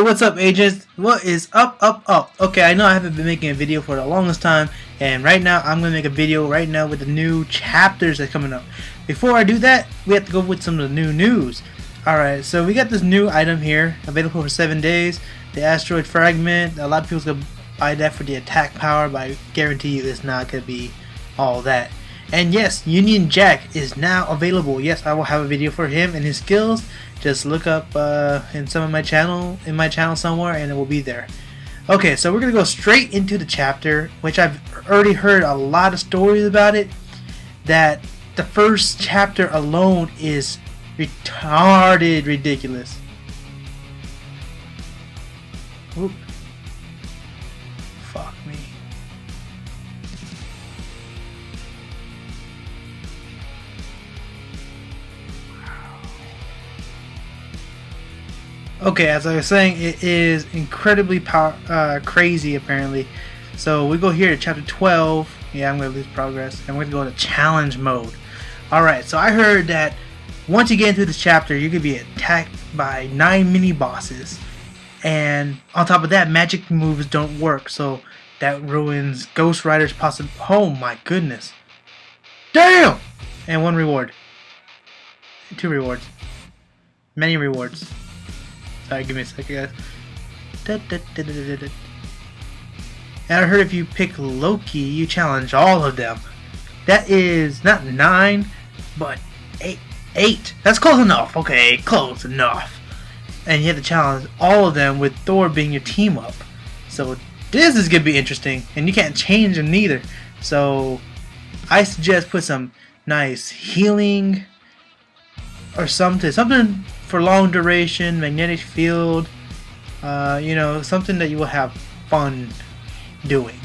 Hey, what's up, agents? What is up, up, up? Okay, I know I haven't been making a video for the longest time, and right now I'm gonna make a video right now with the new chapters that's coming up. Before I do that, we have to go with some of the new news. Alright, so we got this new item here, available for 7 days. The asteroid fragment. A lot of people's gonna buy that for the attack power, but I guarantee you it's not gonna be all that. And yes, Union Jack is now available. Yes, I will have a video for him and his skills. Just look up uh, in some of my channel, in my channel somewhere, and it will be there. Okay, so we're gonna go straight into the chapter, which I've already heard a lot of stories about it. That the first chapter alone is retarded ridiculous. Oop. Okay, as I was saying, it is incredibly power, uh, crazy apparently. So we go here to chapter 12. Yeah, I'm going to lose progress. And we're going to go to challenge mode. Alright, so I heard that once you get into this chapter, you could be attacked by 9 mini bosses. And on top of that, magic moves don't work. So that ruins Ghost Rider's possible. Oh my goodness. Damn! And one reward. Two rewards. Many rewards. Sorry, give me a second, guys. And I heard if you pick Loki, you challenge all of them. That is not nine, but eight. Eight. That's close enough. Okay, close enough. And you have to challenge all of them with Thor being your team up. So this is gonna be interesting, and you can't change them neither. So I suggest put some nice healing or something, something for long duration, magnetic field, uh, you know, something that you will have fun doing.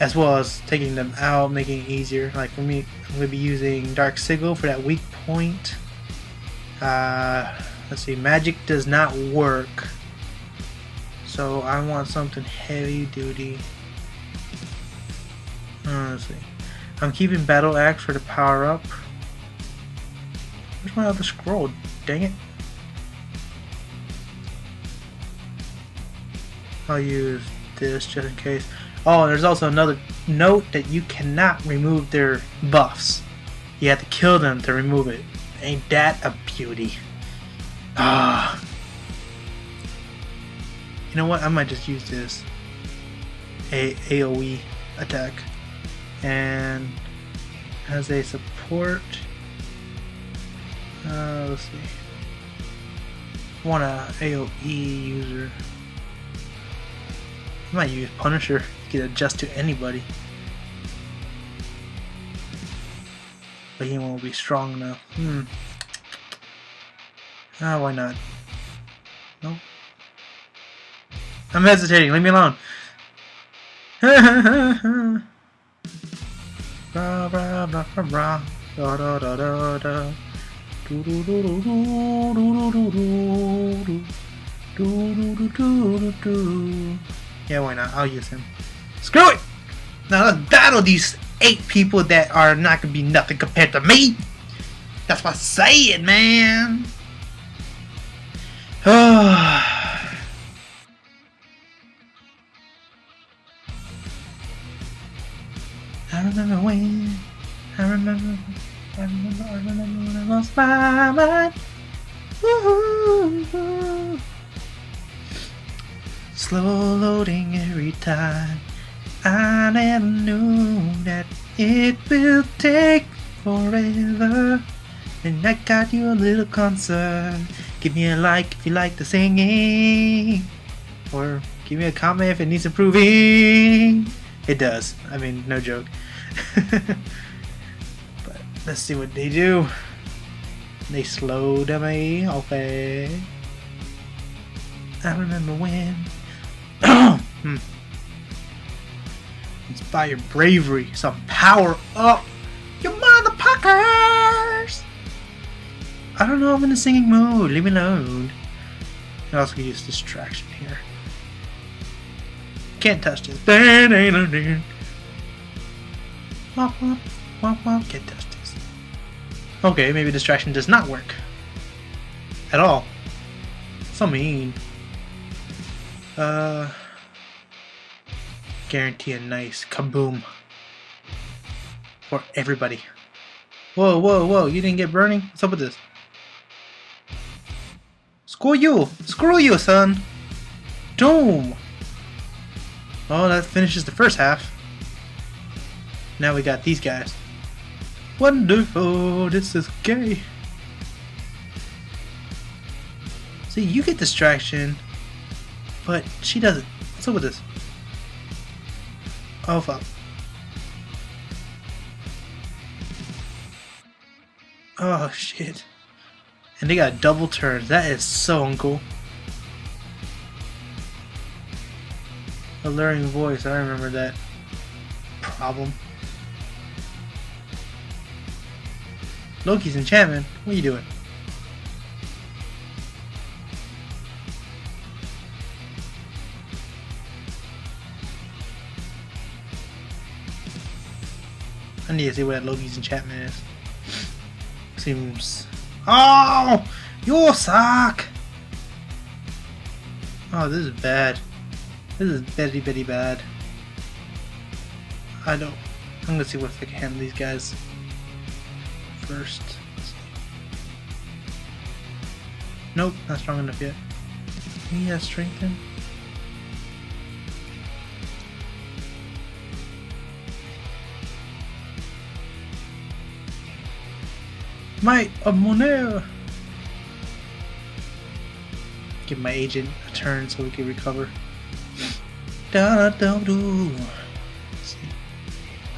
As well as taking them out, making it easier. Like for me, I'm to be using Dark Sigil for that weak point. Uh, let's see, magic does not work. So I want something heavy duty. Uh, let's see. I'm keeping Battle Axe for the power up. Where's my other scroll? Dang it. I'll use this just in case. Oh, there's also another note that you cannot remove their buffs. You have to kill them to remove it. Ain't that a beauty? Ah. You know what? I might just use this. A AoE attack. And as a support, uh, let's see. Want a AoE user. I might use Punisher. Can adjust to anybody. But he won't be strong enough. Hmm. Ah, why not? No. I'm hesitating. Leave me alone. Da da da da da Yeah, why not? I'll use him. Screw it! Now let's battle these eight people that are not gonna be nothing compared to me. That's what I'm saying, man. I remember when, I remember, I remember, I remember I my mind. Slow loading every time. I never knew that it will take forever. And I got you a little concern. Give me a like if you like the singing. Or give me a comment if it needs improving. It does. I mean, no joke. but let's see what they do. They slowed me. Okay. I remember when. hmm. Inspire bravery. Some power up. You motherfuckers! I don't know. I'm in a singing mood. Leave me alone. I also use distraction here. Can't touch this. Can't touch this. Okay, maybe distraction does not work. At all. So mean. Uh, guarantee a nice kaboom for everybody. Whoa, whoa, whoa! You didn't get burning? What's up with this? Screw you! Screw you, son! Doom! Oh, that finishes the first half. Now we got these guys. Wonderful, this is gay. See, you get distraction, but she doesn't. What's up with this? Oh, fuck. Oh, shit. And they got double turns. That is so uncool. Alluring voice, I remember that problem. Loki's enchantment? What are you doing? I need to see what that Loki's enchantment is. Seems... Oh! You suck! Oh, this is bad. This is very, very bad. I don't... I'm gonna see what I can handle these guys first. Nope, not strong enough yet. He has strengthen. Might of Monero! Give my agent a turn so we can recover. Da da da do.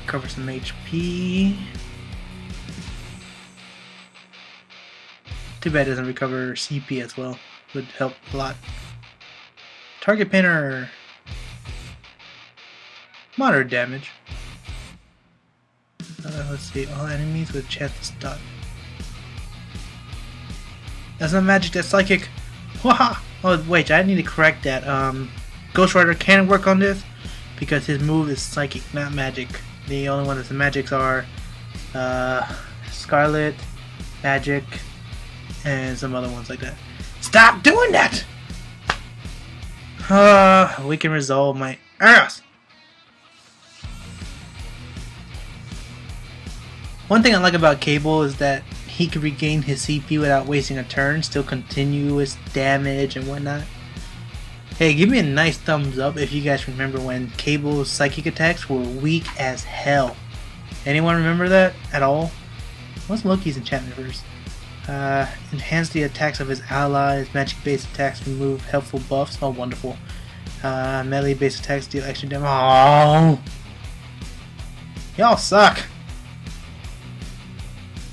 Recover some HP. Too bad doesn't recover CP as well. Would help a lot. Target Painter. Moderate damage. Uh, let's see. All enemies with chance to stun. That's not magic, that's psychic. Waha! Oh, wait, I need to correct that. Um, Ghost Rider can work on this because his move is psychic, not magic. The only ones that's the magics are uh, Scarlet, Magic, and some other ones like that. Stop doing that! Uh, we can resolve my ass. One thing I like about Cable is that he can regain his CP without wasting a turn, still continuous damage and whatnot. Hey, give me a nice thumbs up if you guys remember when Cable's psychic attacks were weak as hell. Anyone remember that at all? What's Loki's enchantment first? Uh, enhance the attacks of his allies. Magic based attacks remove helpful buffs. Oh, wonderful. Uh, melee based attacks deal extra damage. Oh! Y'all suck!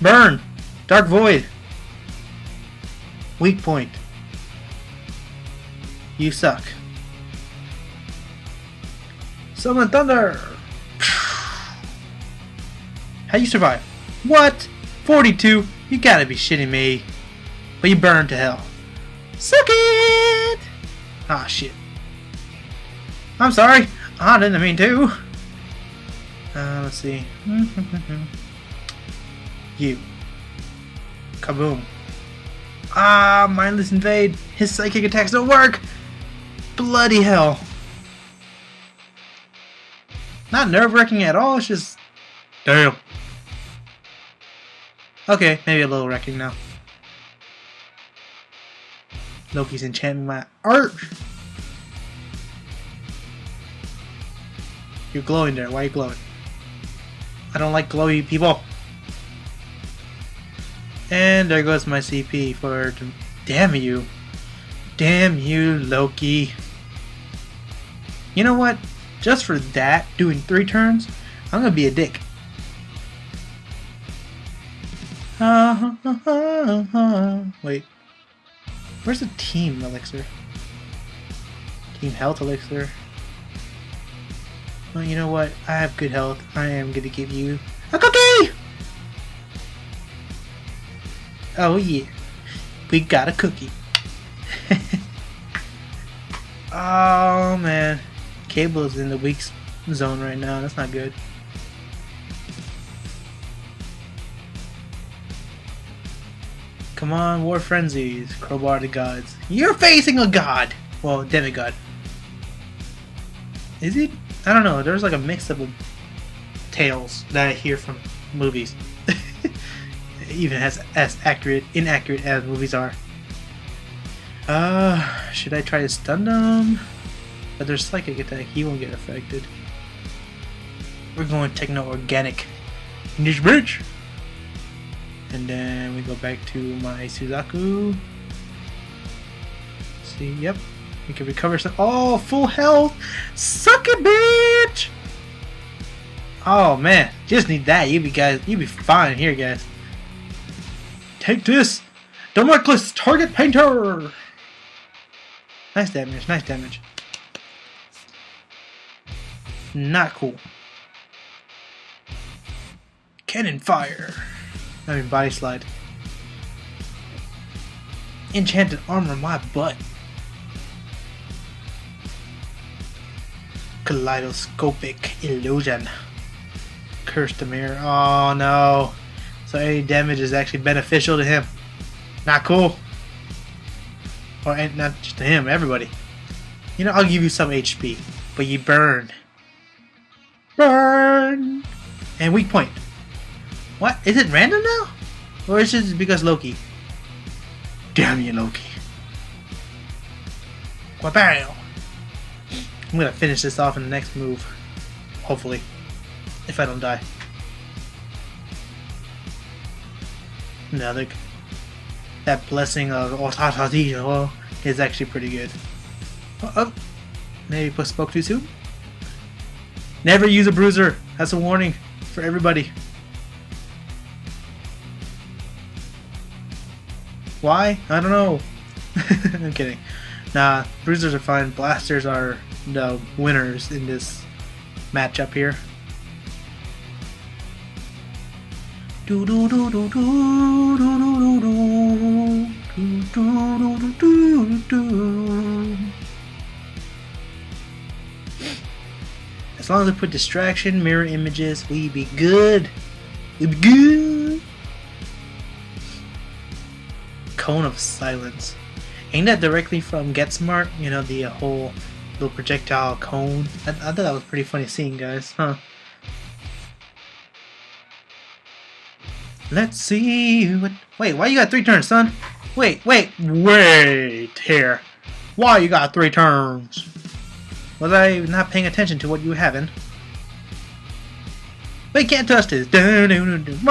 Burn! Dark Void. Weak point. You suck. Summon Thunder! How you survive? What? 42? You gotta be shitting me. But you burned to hell. Suck it! Ah, shit. I'm sorry. I didn't mean to. Uh, let's see. you. Kaboom. Ah, mindless invade. His psychic attacks don't work. Bloody hell. Not nerve-wracking at all, it's just... Damn. Okay, maybe a little wrecking now. Loki's enchanting my art. You're glowing there. Why are you glowing? I don't like glowy people. And there goes my CP for... Damn you. Damn you, Loki. You know what? Just for that, doing three turns, I'm gonna be a dick. Where's the team elixir? Team health elixir. Well, you know what? I have good health. I am gonna give you a cookie! Oh yeah, we got a cookie. oh man, Cable is in the weak zone right now. That's not good. Come on, War Frenzies, Crowbar the Gods. You're facing a god! Well, demigod. Is he? I don't know. There's like a mix of tales that I hear from movies. Even as as accurate, inaccurate as movies are. Uh, should I try to stun them? But there's psychic attack. He won't get affected. We're going techno organic. Niche bitch. And then we go back to my Suzaku. See, yep. We can recover some. Oh, full health! Suck it, bitch! Oh man, just need that. You be guys, you be fine here, guys. Take this, Damocles Target Painter. Nice damage, nice damage. Not cool. Cannon fire. I mean body slide. Enchanted armor, my butt. Kaleidoscopic illusion. Curse the mirror. Oh no. So any damage is actually beneficial to him. Not cool. Or not just to him, everybody. You know, I'll give you some HP, but you burn. Burn! And weak point. What? Is it random now? Or is it because Loki? Damn you, Loki. Wabow! I'm gonna finish this off in the next move. Hopefully. If I don't die. No, that blessing of Otatatijo is actually pretty good. Oh, oh, maybe put spoke too soon? Never use a bruiser. That's a warning for everybody. Why? I don't know. I'm kidding. Nah, bruisers are fine. Blasters are the winners in this matchup here. Do do do do do do do do do do do do As long as we put distraction, mirror images, we be good. We be good. Cone of Silence. Ain't that directly from Get Smart? You know, the uh, whole little projectile cone. I, I thought that was pretty funny seeing, guys. Huh. Let's see what... Wait, why you got three turns, son? Wait, wait, wait here. Why you got three turns? Was I not paying attention to what you were having? Wait, can't touch this. Can't touch this.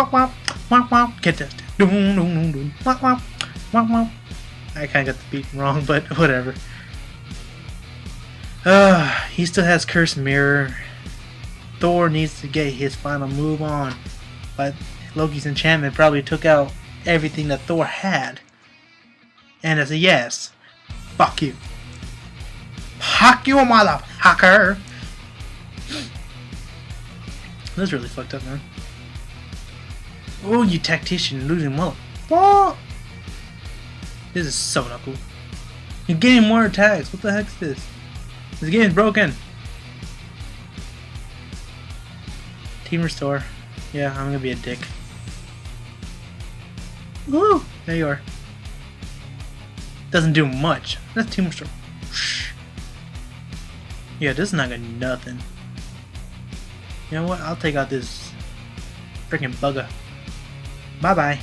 I kind of got the beat wrong, but whatever. Uh, he still has Curse Mirror. Thor needs to get his final move on, but Loki's enchantment probably took out everything that Thor had. And as a yes, fuck you. Fuck you, motherfucker! That's really fucked up, man. Oh, you tactician losing well. Oh! This is so not cool. You're getting more attacks. What the heck is this? This game is broken. Team restore. Yeah, I'm gonna be a dick. Woo! There you are. Doesn't do much. That's team restore. Yeah, this is not gonna nothing. You know what? I'll take out this freaking bugger. Bye bye.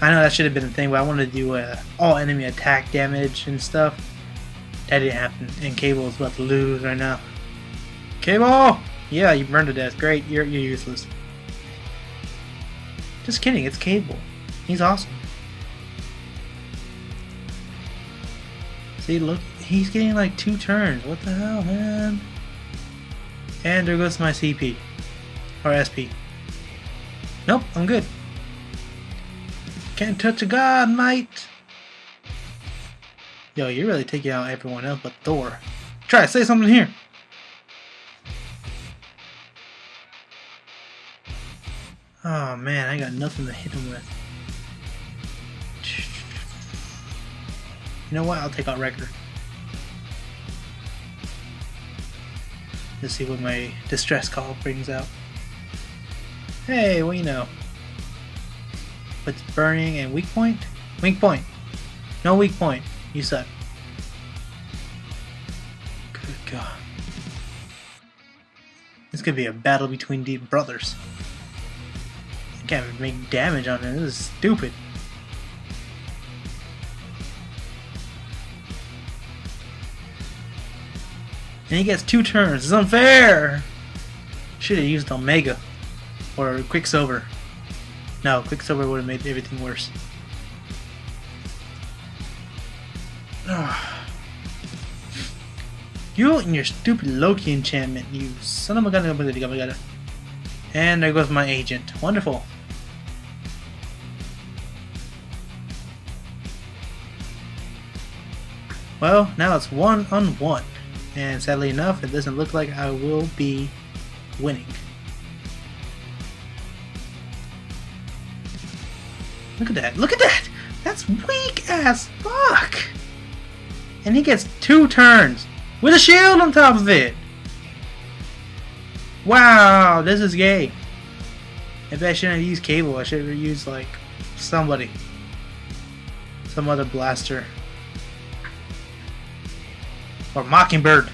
I know that should have been a thing, but I wanted to do uh, all enemy attack damage and stuff. That didn't happen, and Cable is about to lose right now. Cable! Yeah, you burned to death. Great, you're, you're useless. Just kidding, it's Cable. He's awesome. See, look, he's getting like two turns. What the hell, man? And there goes my CP. Or SP. Nope, I'm good. Can't touch a god, mate. Yo, you're really taking out everyone else but Thor. Try say something here. Oh man, I got nothing to hit him with. You know what? I'll take out Wrecker. Let's see what my distress call brings out. Hey, what you know? What's burning and weak point? Weak point. No weak point. You suck. Good God. This could be a battle between deep brothers. I can't make damage on it. This is stupid. And he gets two turns. It's unfair! Should have used Omega. Or Quicksilver. No, Quicksilver would have made everything worse. you and your stupid Loki enchantment, you son of a gun. And there goes my agent. Wonderful. Well, now it's one on one. And sadly enough, it doesn't look like I will be winning. Look at that. Look at that! That's weak as fuck! And he gets two turns with a shield on top of it! Wow, this is gay. Maybe I shouldn't have used Cable. I should have used, like, somebody. Some other blaster. Or Mockingbird.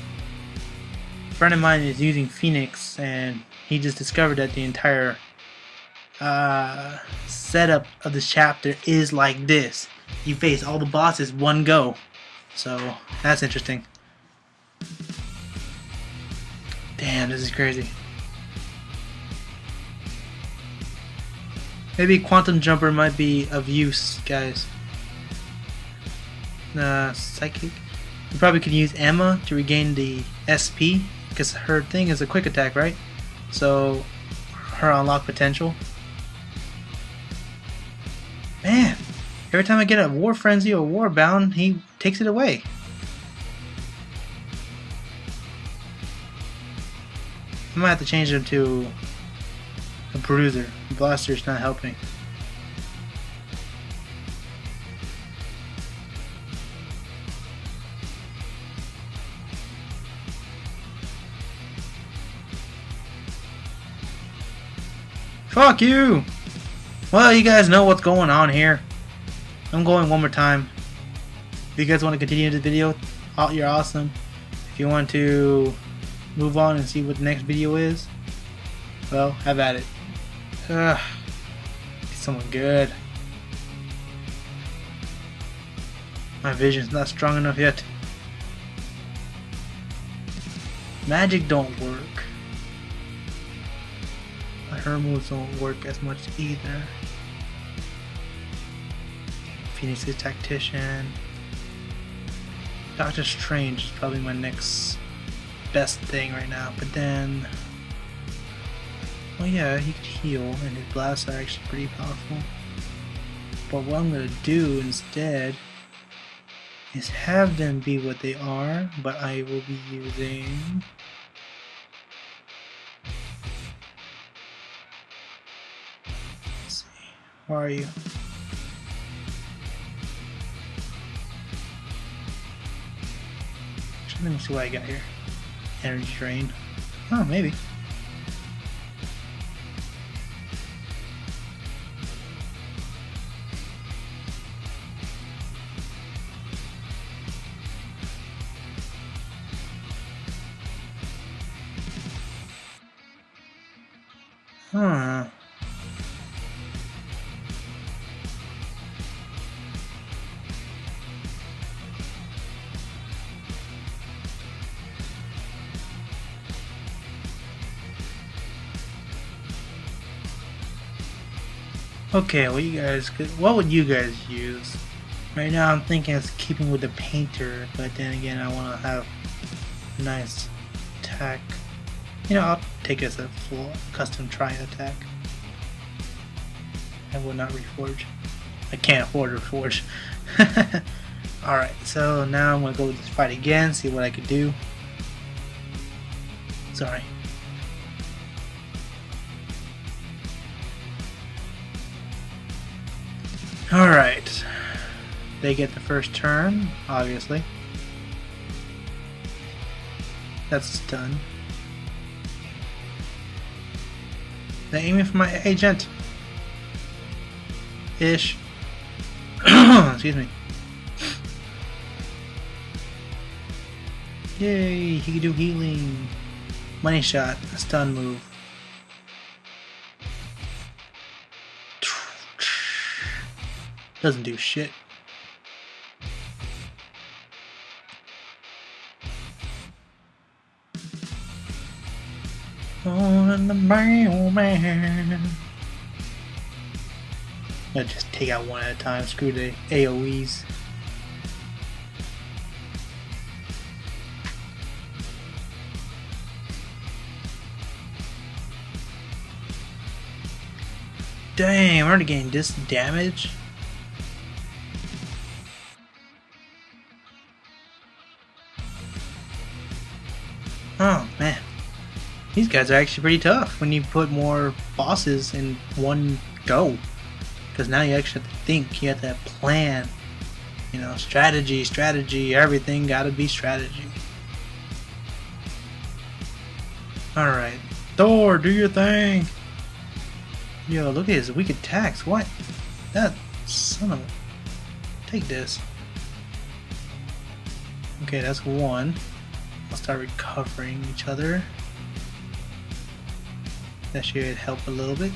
A friend of mine is using Phoenix, and he just discovered that the entire uh, setup of this chapter is like this. You face all the bosses one go. So, that's interesting. Damn, this is crazy. Maybe Quantum Jumper might be of use, guys. Uh, Psychic. You probably could use Emma to regain the SP, because her thing is a quick attack, right? So, her unlock potential. Every time I get a War Frenzy or War Bound, he takes it away. I might have to change him to a Bruiser. Blaster's not helping. Fuck you! Well, you guys know what's going on here. I'm going one more time. If you guys want to continue this video, you're awesome. If you want to move on and see what the next video is, well, have at it. Ugh. Someone good. My vision's not strong enough yet. Magic don't work her moves don't work as much either. Phoenix is Tactician. Doctor Strange is probably my next best thing right now, but then... Well yeah, he could heal, and his blasts are actually pretty powerful. But what I'm gonna do instead is have them be what they are, but I will be using How are you? Let me see what I got here. Energy drain. Oh, maybe. Huh. Okay, what you guys, what would you guys use? Right now I'm thinking it's keeping with the painter, but then again I want to have nice attack. You know, I'll take it as a full custom try attack. I will not reforge. I can't afford to reforge. Alright, so now I'm going to go with this fight again, see what I can do. Sorry. Alright. They get the first turn, obviously. That's done. They're aiming for my agent. Ish. Excuse me. Yay, he can do healing. Money shot, a stun move. Doesn't do shit. On the mailman. I'll just take out one at a time. Screw the AoEs. Damn, I'm already getting this damage. These guys are actually pretty tough when you put more bosses in one go. Because now you actually have to think, you have to plan. You know, strategy, strategy, everything gotta be strategy. Alright. Thor, do your thing! Yo, look at his weak attacks. What? That son of a... Take this. Okay, that's one. I'll start recovering each other. That should help a little bit.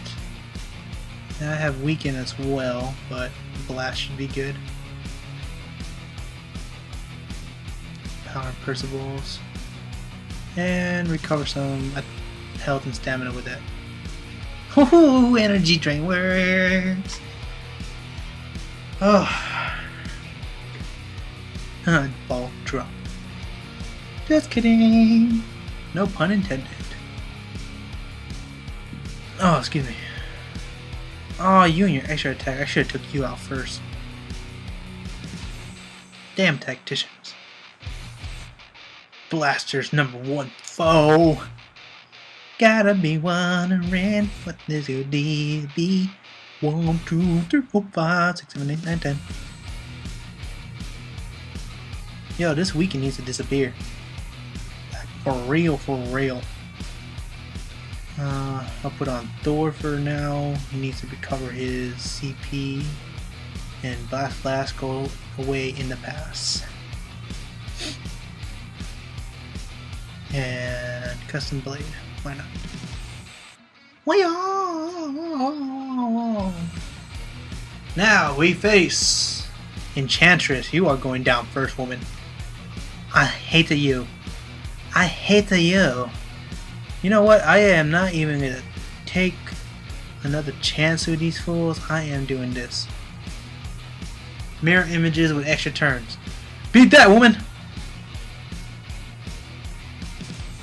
Now I have weaken as well, but blast should be good. Power Percival's. And recover some health and stamina with that. Ooh, energy drain works. Oh. Uh, ball drop. Just kidding. No pun intended. Oh, excuse me. Oh, you and your extra attack. I should have took you out first. Damn tacticians. Blaster's number one foe. Gotta be wondering what this could be. One, two, three, four, five, six, seven, eight, nine, ten. Yo, this weekend needs to disappear. For real, for real. Uh, I'll put on Thor for now. He needs to recover his CP. And Blast Blast go away in the pass. And Custom Blade. Why not? Now we face Enchantress. You are going down first, woman. I hate you. I hate you. You know what? I am not even gonna take another chance with these fools. I am doing this. Mirror images with extra turns. Beat that woman!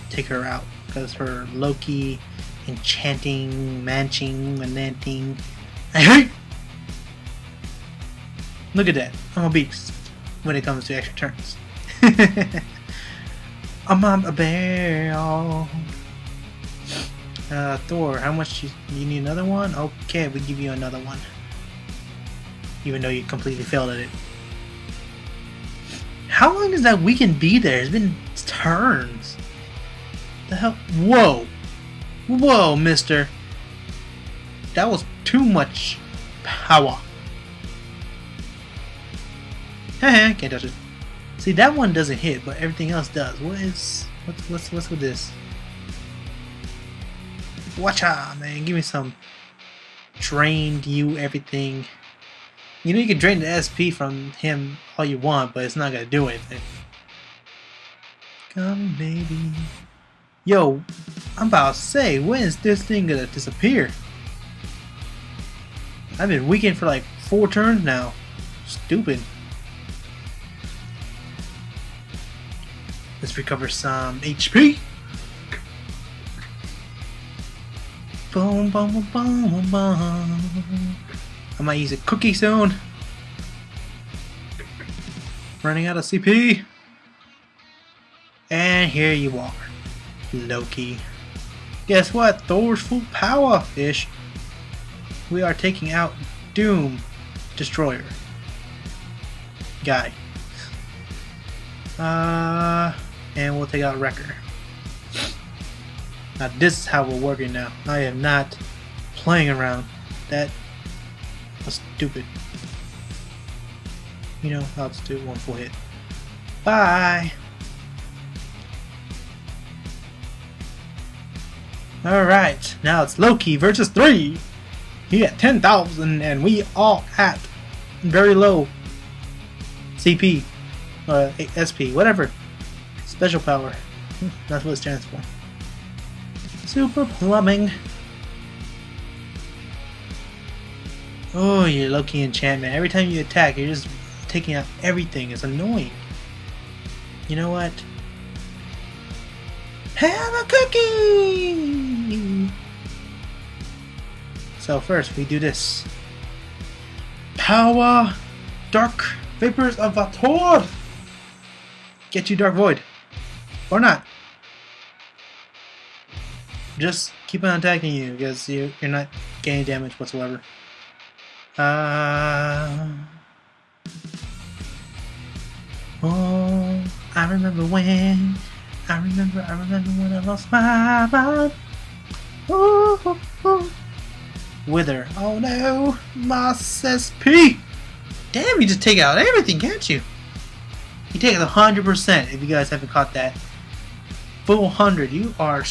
Take her out because her Loki enchanting, manching, mananting. I hate! Look at that. I'm a beast when it comes to extra turns. I'm a bear. Uh, Thor, how much you, you need another one? Okay, we give you another one. Even though you completely failed at it. How long is that we can be there? It's been turns. The hell? Whoa! Whoa, mister! That was too much power. Heh can't touch it. See, that one doesn't hit, but everything else does. What is... What's, what's, what's with this? Watch out, man. Give me some drained you everything. You know you can drain the SP from him all you want, but it's not gonna do anything. Come, baby. Yo, I'm about to say, when is this thing gonna disappear? I've been weakened for like four turns now. Stupid. Let's recover some HP. Boom, boom, boom, boom. I might use a cookie soon. Running out of CP. And here you are. Loki. Guess what? Thor's full power-ish. We are taking out Doom Destroyer. Guy. Uh, and we'll take out Wrecker. Now this is how we're working now. I am not playing around. That was stupid. You know, I'll just do one full hit. Bye! Alright, now it's Loki versus 3. He at 10,000 and we all at very low CP, uh, SP, whatever. Special power. That's what it stands for. Super plumbing. Oh, your Loki enchantment. Every time you attack, you're just taking out everything. It's annoying. You know what? Have a cookie! So first, we do this. Power Dark Vapors of Vator! Get you Dark Void. Or not. Just keep on attacking you because you, you're not gaining damage whatsoever. Uh, oh, I remember when I remember, I remember when I lost my mind. Ooh, ooh, ooh. Wither. Oh no, Moss SP. Damn, you just take out everything, can't you? You take it 100% if you guys haven't caught that. Full 100. You are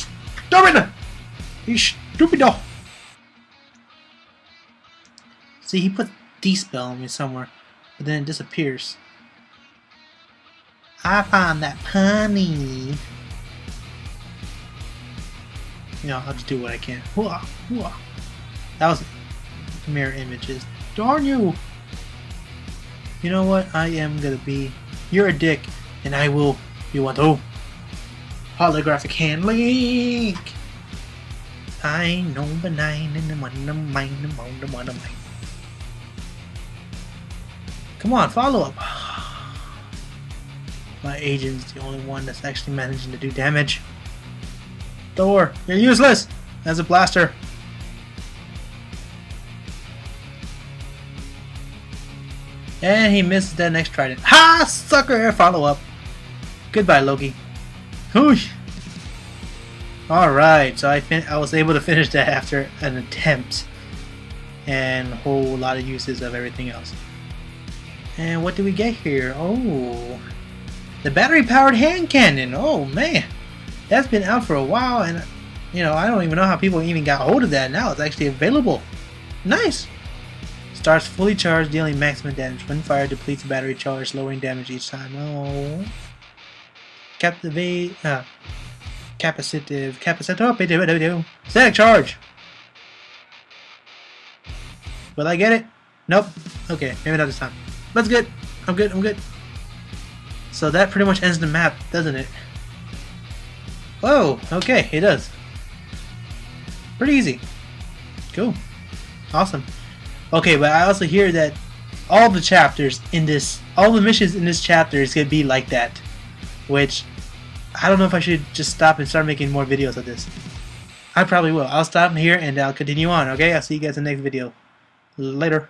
stupid! You stupid dog. See, he put D-spell on me somewhere, but then it disappears. I found that punny. You know, I'll just do what I can. Hooah, hooah. That was mirror images. Darn you! You know what? I am gonna be. You're a dick, and I will be one too. Holographic hand link! I know the nine and the one the mine the one the one mine. Come on, follow up my agent's the only one that's actually managing to do damage. Thor, you're useless as a blaster. And he misses that next trident. Ha! Sucker! Follow up. Goodbye, Loki. Alright, so I fin I was able to finish that after an attempt. And a whole lot of uses of everything else. And what do we get here? Oh, the battery-powered hand cannon. Oh man, that's been out for a while, and you know I don't even know how people even got hold of that. Now it's actually available. Nice. Starts fully charged, dealing maximum damage. When fired, depletes battery charge, lowering damage each time. Oh. Captivate. Uh, capacitive. Capacitor. Static charge. Will I get it? Nope. Okay, maybe not this time. That's good. I'm good. I'm good. So that pretty much ends the map, doesn't it? Whoa, okay, it does. Pretty easy. Cool. Awesome. Okay, but I also hear that all the chapters in this, all the missions in this chapter is going to be like that. Which, I don't know if I should just stop and start making more videos of this. I probably will. I'll stop here and I'll continue on, okay? I'll see you guys in the next video. Later.